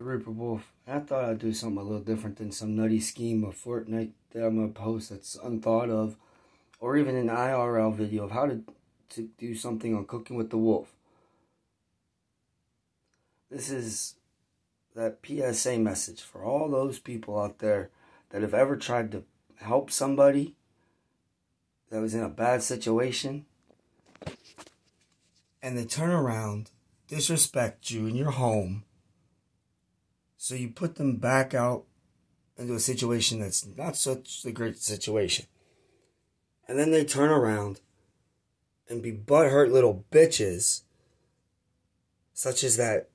Reaper Wolf. I thought I'd do something a little different than some nutty scheme of Fortnite that I'm gonna post that's unthought of, or even an IRL video of how to to do something on cooking with the wolf. This is that PSA message for all those people out there that have ever tried to help somebody that was in a bad situation and they turn around, disrespect you in your home so you put them back out into a situation that's not such a great situation. And then they turn around and be butthurt little bitches, such as that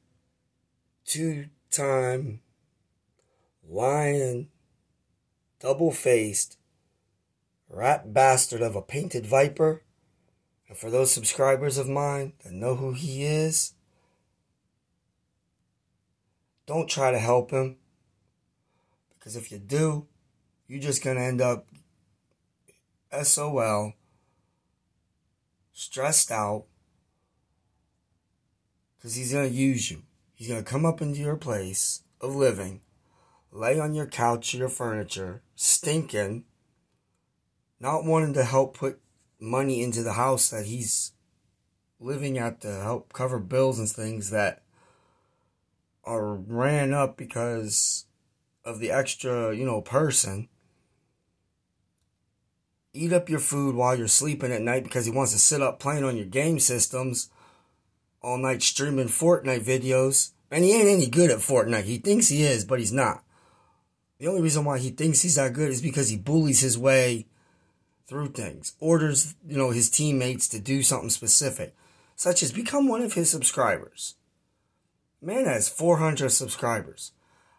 two time lying, double faced, rat bastard of a painted viper. And for those subscribers of mine that know who he is, don't try to help him. Because if you do, you're just going to end up SOL, stressed out, because he's going to use you. He's going to come up into your place of living, lay on your couch or your furniture, stinking, not wanting to help put money into the house that he's living at to help cover bills and things that are ran up because of the extra, you know, person. Eat up your food while you're sleeping at night because he wants to sit up playing on your game systems all night streaming Fortnite videos. And he ain't any good at Fortnite. He thinks he is, but he's not. The only reason why he thinks he's that good is because he bullies his way through things. Orders, you know, his teammates to do something specific, such as become one of his subscribers. Man has 400 subscribers.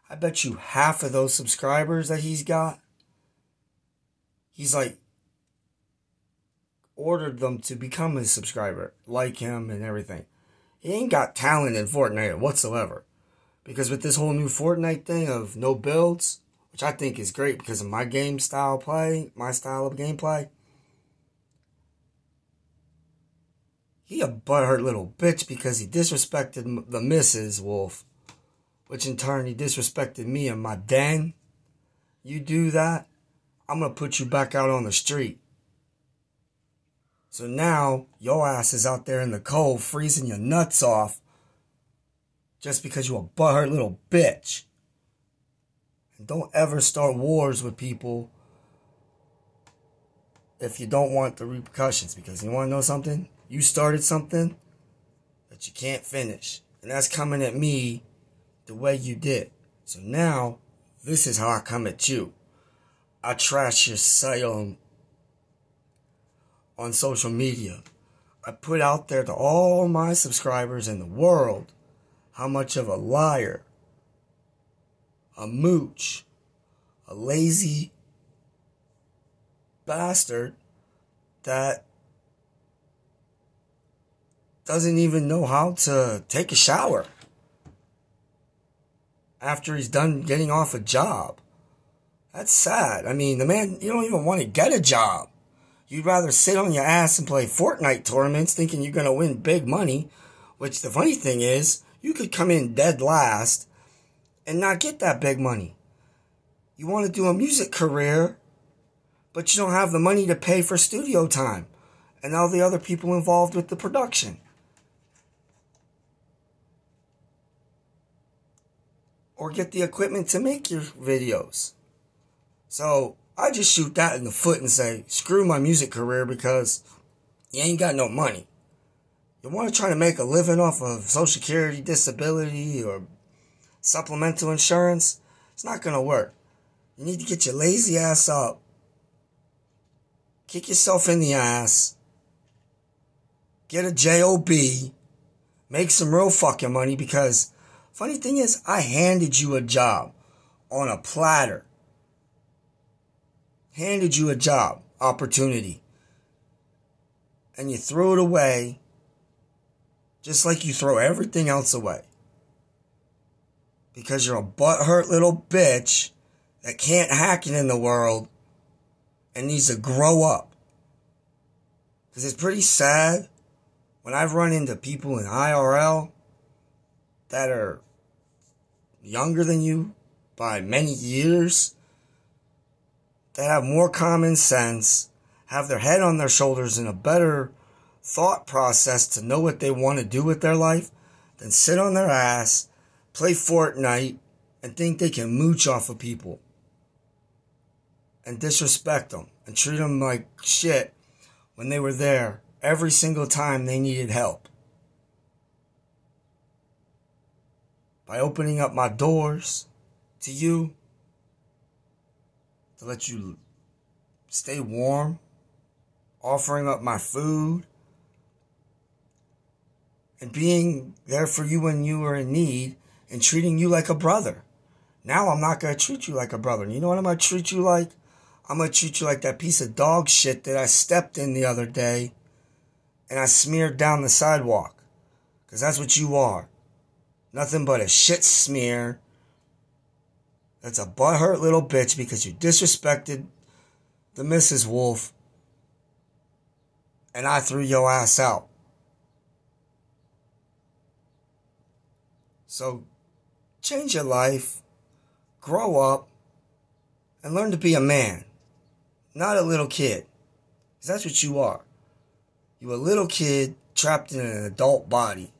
I bet you half of those subscribers that he's got, he's like ordered them to become a subscriber, like him and everything. He ain't got talent in Fortnite whatsoever. Because with this whole new Fortnite thing of no builds, which I think is great because of my game style play, my style of gameplay, He a butthurt little bitch because he disrespected the Mrs. Wolf, which in turn he disrespected me and my den. You do that, I'm gonna put you back out on the street. So now your ass is out there in the cold freezing your nuts off just because you a butthurt little bitch. And don't ever start wars with people if you don't want the repercussions because you want to know something? You started something that you can't finish. And that's coming at me the way you did. So now, this is how I come at you. I trash your site on, on social media. I put out there to all my subscribers in the world how much of a liar, a mooch, a lazy bastard that doesn't even know how to take a shower after he's done getting off a job. That's sad. I mean, the man, you don't even want to get a job. You'd rather sit on your ass and play Fortnite tournaments thinking you're going to win big money, which the funny thing is, you could come in dead last and not get that big money. You want to do a music career, but you don't have the money to pay for studio time and all the other people involved with the production. Or get the equipment to make your videos. So I just shoot that in the foot and say, screw my music career because you ain't got no money. You want to try to make a living off of Social Security, disability, or supplemental insurance? It's not going to work. You need to get your lazy ass up, kick yourself in the ass, get a JOB, make some real fucking money because Funny thing is, I handed you a job on a platter. Handed you a job opportunity. And you throw it away just like you throw everything else away. Because you're a butthurt little bitch that can't hack it in the world and needs to grow up. Because it's pretty sad when I've run into people in IRL that are younger than you by many years, that have more common sense, have their head on their shoulders and a better thought process to know what they want to do with their life than sit on their ass, play Fortnite, and think they can mooch off of people and disrespect them and treat them like shit when they were there every single time they needed help. By opening up my doors to you to let you stay warm, offering up my food, and being there for you when you are in need and treating you like a brother. Now I'm not going to treat you like a brother. You know what I'm going to treat you like? I'm going to treat you like that piece of dog shit that I stepped in the other day and I smeared down the sidewalk. Because that's what you are. Nothing but a shit smear. That's a butthurt little bitch because you disrespected the Mrs. Wolf and I threw your ass out. So change your life, grow up, and learn to be a man, not a little kid. Because that's what you are. You're a little kid trapped in an adult body.